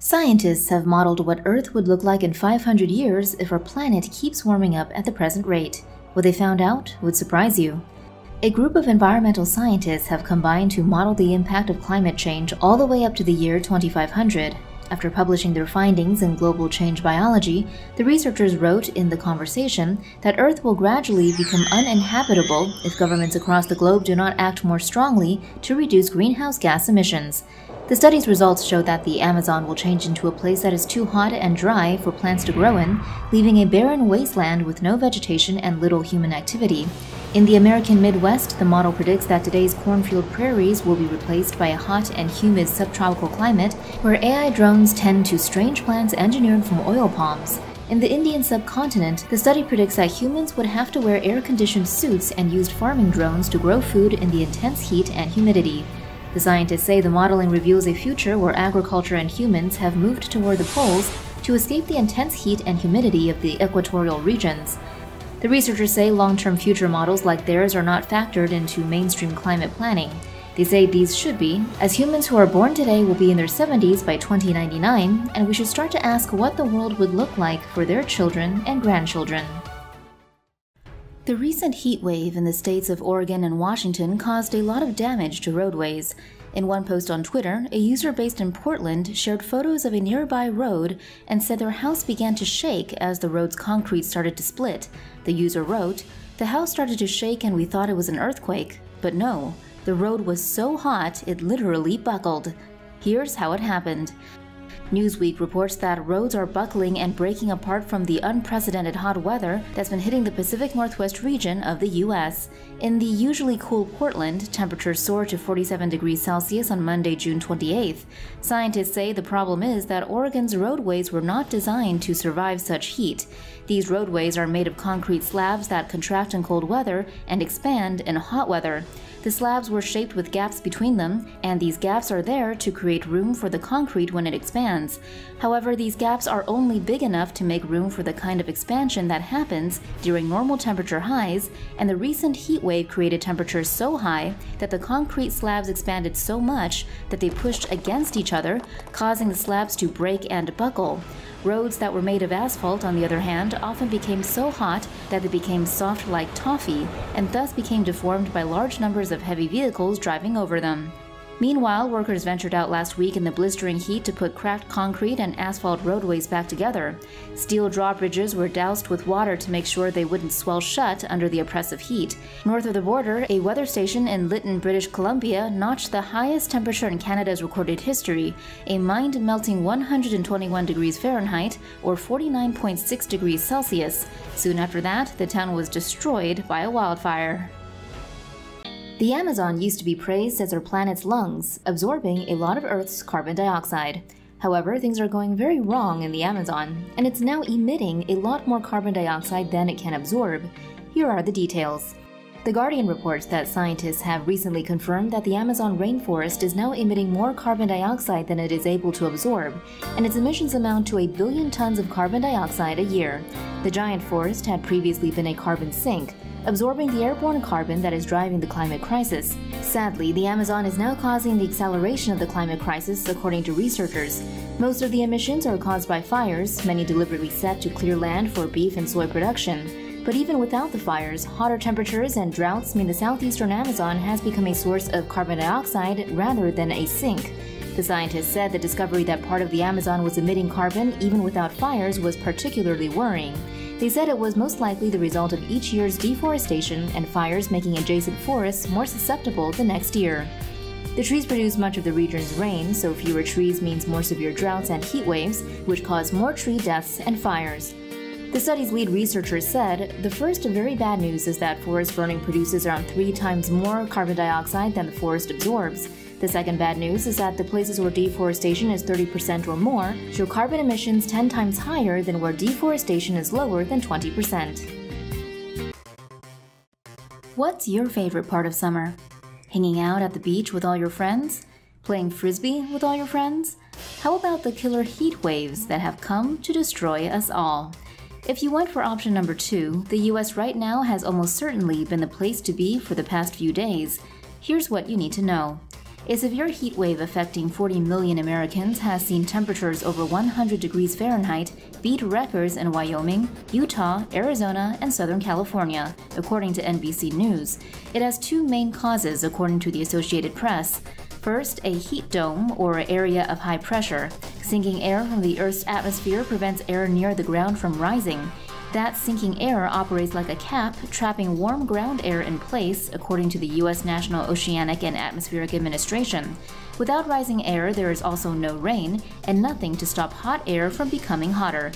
Scientists have modeled what Earth would look like in 500 years if our planet keeps warming up at the present rate. What they found out would surprise you. A group of environmental scientists have combined to model the impact of climate change all the way up to the year 2500. After publishing their findings in Global Change Biology, the researchers wrote in The Conversation that Earth will gradually become uninhabitable if governments across the globe do not act more strongly to reduce greenhouse gas emissions. The study's results show that the Amazon will change into a place that is too hot and dry for plants to grow in, leaving a barren wasteland with no vegetation and little human activity. In the American Midwest, the model predicts that today's cornfield prairies will be replaced by a hot and humid subtropical climate where AI drones tend to strange plants engineered from oil palms. In the Indian subcontinent, the study predicts that humans would have to wear air conditioned suits and used farming drones to grow food in the intense heat and humidity. The scientists say the modeling reveals a future where agriculture and humans have moved toward the poles to escape the intense heat and humidity of the equatorial regions. The researchers say long term future models like theirs are not factored into mainstream climate planning. They say these should be, as humans who are born today will be in their 70s by 2099, and we should start to ask what the world would look like for their children and grandchildren. The recent heat wave in the states of Oregon and Washington caused a lot of damage to roadways. In one post on Twitter, a user based in Portland shared photos of a nearby road and said their house began to shake as the road's concrete started to split. The user wrote, The house started to shake and we thought it was an earthquake. But no, the road was so hot it literally buckled. Here's how it happened. Newsweek reports that roads are buckling and breaking apart from the unprecedented hot weather that's been hitting the Pacific Northwest region of the U.S. In the usually cool Portland, temperatures soared to 47 degrees Celsius on Monday, June 28th. Scientists say the problem is that Oregon's roadways were not designed to survive such heat. These roadways are made of concrete slabs that contract in cold weather and expand in hot weather. The slabs were shaped with gaps between them, and these gaps are there to create room for the concrete when it expands. However, these gaps are only big enough to make room for the kind of expansion that happens during normal temperature highs, and the recent heat wave created temperatures so high that the concrete slabs expanded so much that they pushed against each other, causing the slabs to break and buckle. Roads that were made of asphalt, on the other hand, often became so hot that they became soft like toffee, and thus became deformed by large numbers of heavy vehicles driving over them. Meanwhile, workers ventured out last week in the blistering heat to put cracked concrete and asphalt roadways back together. Steel drawbridges were doused with water to make sure they wouldn't swell shut under the oppressive heat. North of the border, a weather station in Lytton, British Columbia, notched the highest temperature in Canada's recorded history, a mind melting 121 degrees Fahrenheit or 49.6 degrees Celsius. Soon after that, the town was destroyed by a wildfire. The Amazon used to be praised as our planet's lungs, absorbing a lot of Earth's carbon dioxide. However, things are going very wrong in the Amazon, and it's now emitting a lot more carbon dioxide than it can absorb. Here are the details. The Guardian reports that scientists have recently confirmed that the Amazon rainforest is now emitting more carbon dioxide than it is able to absorb, and its emissions amount to a billion tons of carbon dioxide a year. The giant forest had previously been a carbon sink, absorbing the airborne carbon that is driving the climate crisis. Sadly, the Amazon is now causing the acceleration of the climate crisis, according to researchers. Most of the emissions are caused by fires, many deliberately set to clear land for beef and soy production. But even without the fires, hotter temperatures and droughts mean the southeastern Amazon has become a source of carbon dioxide rather than a sink. The scientists said the discovery that part of the Amazon was emitting carbon even without fires was particularly worrying. They said it was most likely the result of each year's deforestation and fires making adjacent forests more susceptible the next year. The trees produce much of the region's rain, so fewer trees means more severe droughts and heat waves, which cause more tree deaths and fires. The study's lead researcher said the first very bad news is that forest burning produces around three times more carbon dioxide than the forest absorbs. The second bad news is that the places where deforestation is 30% or more show carbon emissions 10 times higher than where deforestation is lower than 20%. What's your favorite part of summer? Hanging out at the beach with all your friends? Playing frisbee with all your friends? How about the killer heat waves that have come to destroy us all? If you went for option number two, the US right now has almost certainly been the place to be for the past few days. Here's what you need to know. A severe heat wave affecting 40 million Americans has seen temperatures over 100 degrees Fahrenheit beat records in Wyoming, Utah, Arizona, and Southern California, according to NBC News. It has two main causes, according to the Associated Press. First, a heat dome, or area of high pressure. Sinking air from the Earth's atmosphere prevents air near the ground from rising. That sinking air operates like a cap, trapping warm ground air in place, according to the U.S. National Oceanic and Atmospheric Administration. Without rising air, there is also no rain, and nothing to stop hot air from becoming hotter.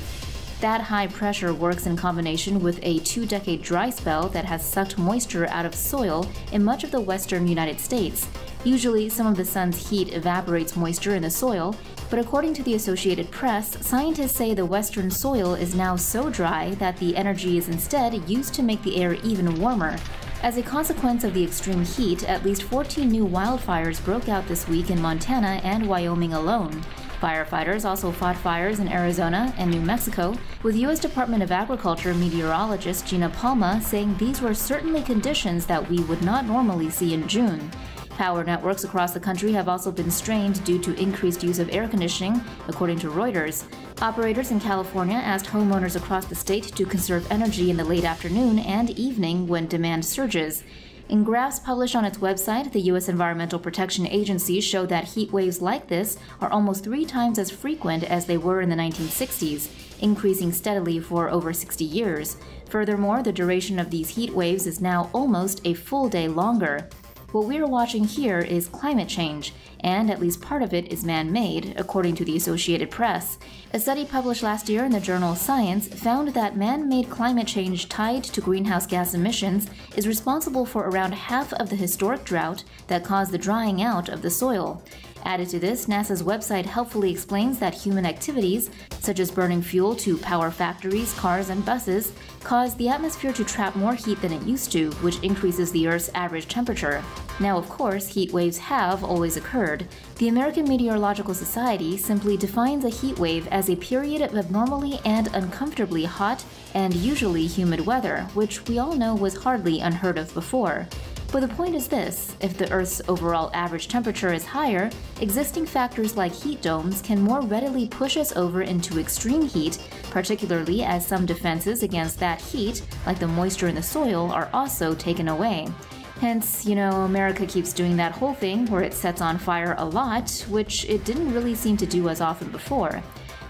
That high pressure works in combination with a two decade dry spell that has sucked moisture out of soil in much of the western United States. Usually, some of the sun's heat evaporates moisture in the soil, but according to the Associated Press, scientists say the western soil is now so dry that the energy is instead used to make the air even warmer. As a consequence of the extreme heat, at least 14 new wildfires broke out this week in Montana and Wyoming alone. Firefighters also fought fires in Arizona and New Mexico, with U.S. Department of Agriculture meteorologist Gina Palma saying these were certainly conditions that we would not normally see in June. Power networks across the country have also been strained due to increased use of air conditioning, according to Reuters. Operators in California asked homeowners across the state to conserve energy in the late afternoon and evening when demand surges. In graphs published on its website, the U.S. Environmental Protection Agency showed that heat waves like this are almost three times as frequent as they were in the 1960s, increasing steadily for over 60 years. Furthermore, the duration of these heat waves is now almost a full day longer. What we're watching here is climate change, and at least part of it is man made, according to the Associated Press. A study published last year in the journal Science found that man made climate change tied to greenhouse gas emissions is responsible for around half of the historic drought that caused the drying out of the soil. Added to this, NASA's website helpfully explains that human activities, such as burning fuel to power factories, cars, and buses, cause the atmosphere to trap more heat than it used to, which increases the Earth's average temperature. Now, of course, heat waves have always occurred. The American Meteorological Society simply defines a heat wave as a period of abnormally and uncomfortably hot and usually humid weather, which we all know was hardly unheard of before. But the point is this if the Earth's overall average temperature is higher, existing factors like heat domes can more readily push us over into extreme heat, particularly as some defenses against that heat, like the moisture in the soil, are also taken away. Hence, you know, America keeps doing that whole thing where it sets on fire a lot, which it didn't really seem to do as often before.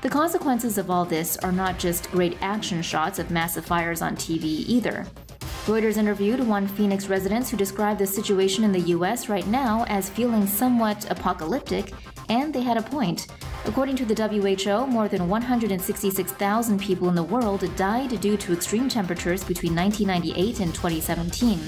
The consequences of all this are not just great action shots of massive fires on TV either. Reuters interviewed one Phoenix resident who described the situation in the US right now as feeling somewhat apocalyptic, and they had a point. According to the WHO, more than 166,000 people in the world died due to extreme temperatures between 1998 and 2017.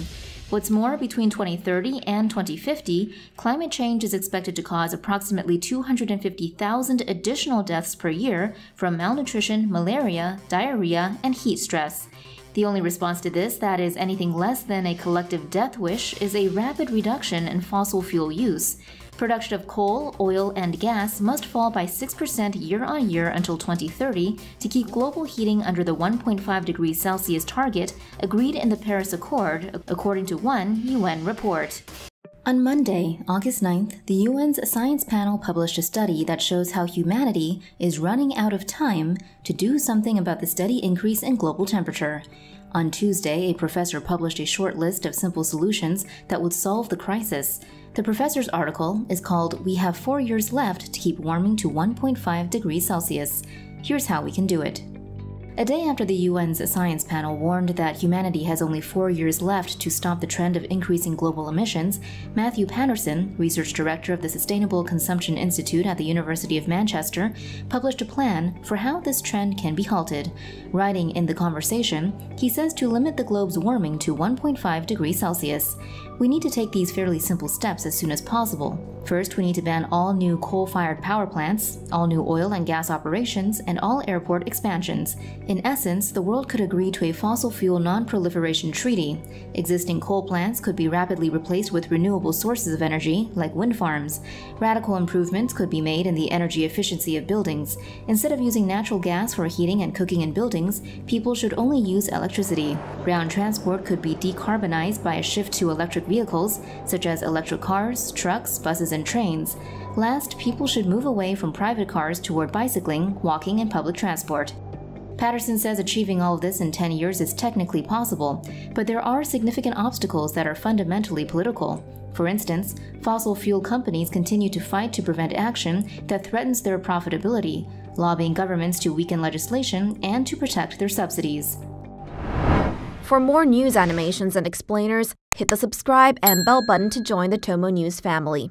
What's more, between 2030 and 2050, climate change is expected to cause approximately 250,000 additional deaths per year from malnutrition, malaria, diarrhea, and heat stress. The only response to this that is anything less than a collective death wish is a rapid reduction in fossil fuel use. Production of coal, oil, and gas must fall by 6% year on year until 2030 to keep global heating under the 1.5 degrees Celsius target agreed in the Paris Accord, according to one UN report. On Monday, August 9th, the UN's Science Panel published a study that shows how humanity is running out of time to do something about the steady increase in global temperature. On Tuesday, a professor published a short list of simple solutions that would solve the crisis. The professor's article is called We Have Four Years Left to Keep Warming to 1.5 degrees Celsius. Here's how we can do it. A day after the UN's science panel warned that humanity has only four years left to stop the trend of increasing global emissions, Matthew Paterson, research director of the Sustainable Consumption Institute at the University of Manchester, published a plan for how this trend can be halted. Writing in The Conversation, he says to limit the globe's warming to 1.5 degrees Celsius. We need to take these fairly simple steps as soon as possible. First, we need to ban all new coal fired power plants, all new oil and gas operations, and all airport expansions. In essence, the world could agree to a fossil fuel non proliferation treaty. Existing coal plants could be rapidly replaced with renewable sources of energy, like wind farms. Radical improvements could be made in the energy efficiency of buildings. Instead of using natural gas for heating and cooking in buildings, people should only use electricity. Ground transport could be decarbonized by a shift to electric vehicles, such as electric cars, trucks, buses, and trains. Last, people should move away from private cars toward bicycling, walking, and public transport. Paterson says achieving all of this in 10 years is technically possible, but there are significant obstacles that are fundamentally political. For instance, fossil fuel companies continue to fight to prevent action that threatens their profitability, lobbying governments to weaken legislation and to protect their subsidies. For more news animations and explainers, hit the subscribe and bell button to join the TomoNews family.